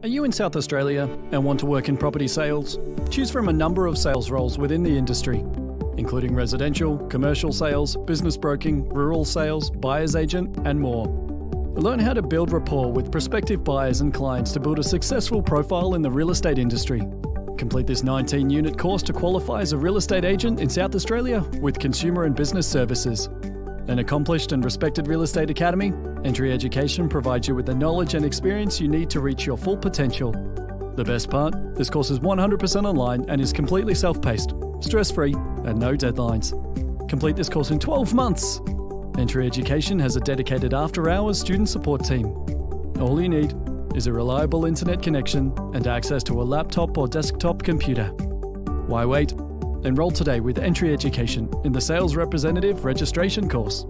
Are you in South Australia and want to work in property sales? Choose from a number of sales roles within the industry, including residential, commercial sales, business broking, rural sales, buyer's agent, and more. Learn how to build rapport with prospective buyers and clients to build a successful profile in the real estate industry. Complete this 19 unit course to qualify as a real estate agent in South Australia with consumer and business services. An accomplished and respected real estate academy, Entry Education provides you with the knowledge and experience you need to reach your full potential. The best part this course is 100% online and is completely self paced, stress free, and no deadlines. Complete this course in 12 months. Entry Education has a dedicated after hours student support team. All you need is a reliable internet connection and access to a laptop or desktop computer. Why wait? Enroll today with Entry Education in the Sales Representative Registration course.